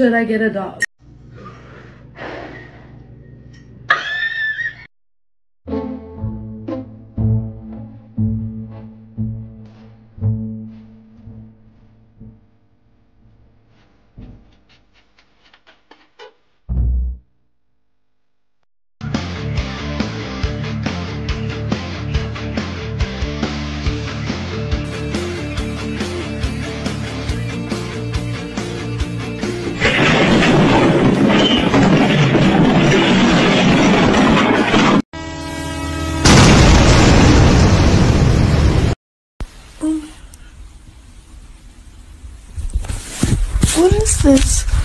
Should I get a dog? What is this?